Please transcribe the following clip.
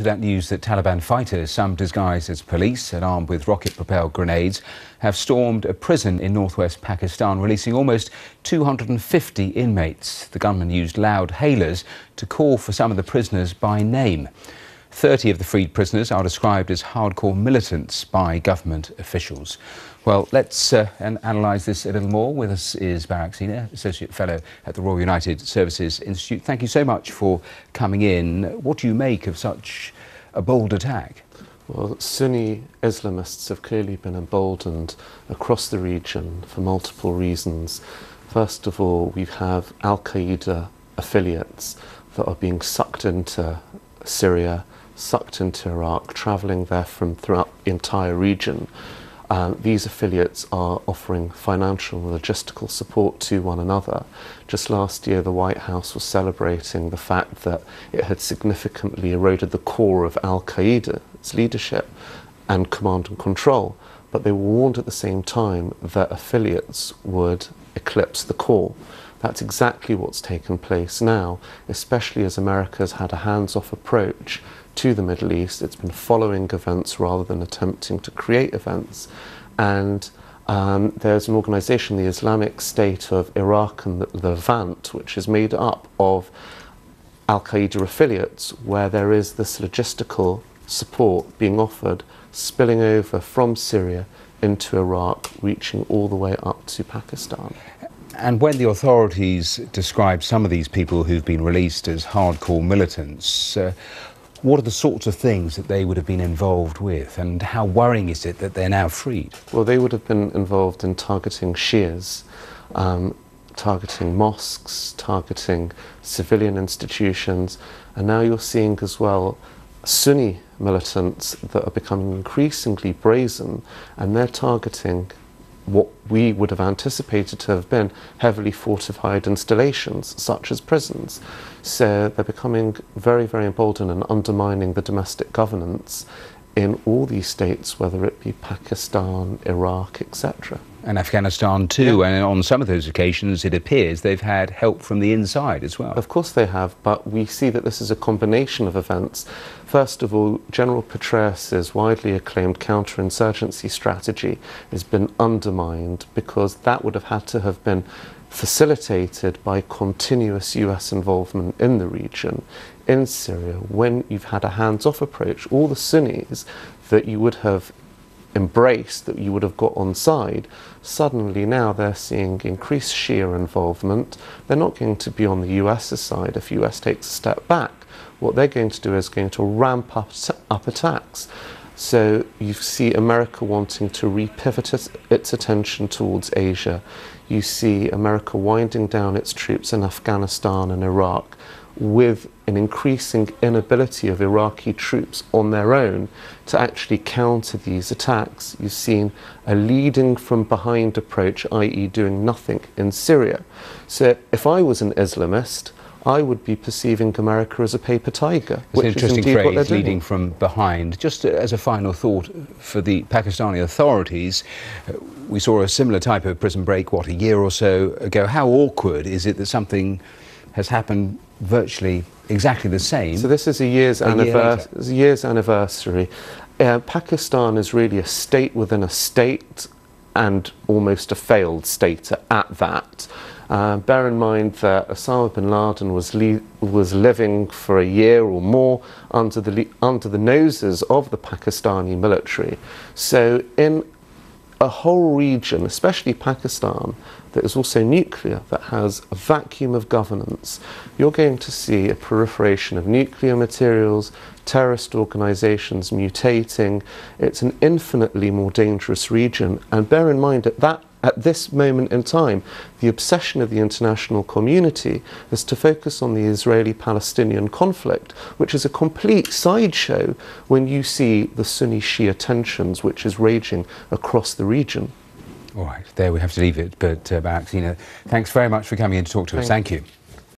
to that news that Taliban fighters, some disguised as police and armed with rocket propelled grenades, have stormed a prison in northwest Pakistan, releasing almost 250 inmates. The gunmen used loud hailers to call for some of the prisoners by name. 30 of the freed prisoners are described as hardcore militants by government officials. Well, let's uh, analyse this a little more. With us is Barak Seener, Associate Fellow at the Royal United Services Institute. Thank you so much for coming in. What do you make of such a bold attack? Well, Sunni Islamists have clearly been emboldened across the region for multiple reasons. First of all, we have Al Qaeda affiliates that are being sucked into Syria sucked into Iraq, travelling there from throughout the entire region. Uh, these affiliates are offering financial and logistical support to one another. Just last year, the White House was celebrating the fact that it had significantly eroded the core of Al Qaeda, its leadership, and command and control. But they were warned at the same time that affiliates would eclipse the core. That's exactly what's taken place now, especially as America has had a hands off approach to the Middle East. It's been following events rather than attempting to create events. And um, there's an organization, the Islamic State of Iraq and the Levant, which is made up of Al Qaeda affiliates, where there is this logistical support being offered, spilling over from Syria into Iraq, reaching all the way up to Pakistan. And when the authorities describe some of these people who've been released as hardcore militants, uh, what are the sorts of things that they would have been involved with, and how worrying is it that they're now freed? Well, they would have been involved in targeting Shias, um, targeting mosques, targeting civilian institutions, and now you're seeing as well Sunni militants that are becoming increasingly brazen, and they're targeting what we would have anticipated to have been heavily fortified installations, such as prisons. So they're becoming very, very emboldened and undermining the domestic governance in all these states, whether it be Pakistan, Iraq, etc. And Afghanistan too, yeah. and on some of those occasions it appears they've had help from the inside as well. Of course they have, but we see that this is a combination of events. First of all, General Petraeus' widely acclaimed counterinsurgency strategy has been undermined because that would have had to have been facilitated by continuous US involvement in the region, in Syria, when you've had a hands off approach, all the Sunnis that you would have embraced, that you would have got on side, suddenly now they're seeing increased Shia involvement. They're not going to be on the US's side if US takes a step back. What they're going to do is going to ramp up, up attacks. So you see America wanting to repivot its, its attention towards Asia. You see America winding down its troops in Afghanistan and Iraq with an increasing inability of Iraqi troops on their own to actually counter these attacks. You've seen a leading from behind approach, i.e., doing nothing in Syria. So if I was an Islamist, I would be perceiving America as a paper tiger. It's an interesting phrase, leading from behind. Just as a final thought for the Pakistani authorities, we saw a similar type of prison break, what, a year or so ago. How awkward is it that something has happened virtually exactly the same? So this is a year's, a year year's anniversary. Uh, Pakistan is really a state within a state and almost a failed state at that. Uh, bear in mind that Osama bin Laden was, was living for a year or more under the, under the noses of the Pakistani military. So, in a whole region, especially Pakistan, that is also nuclear, that has a vacuum of governance, you're going to see a proliferation of nuclear materials, terrorist organizations mutating. It's an infinitely more dangerous region. And bear in mind that that at this moment in time, the obsession of the international community is to focus on the Israeli Palestinian conflict, which is a complete sideshow when you see the Sunni Shia tensions which is raging across the region. All right, there we have to leave it. But, uh, thanks very much for coming in to talk to Thank us. Thank you.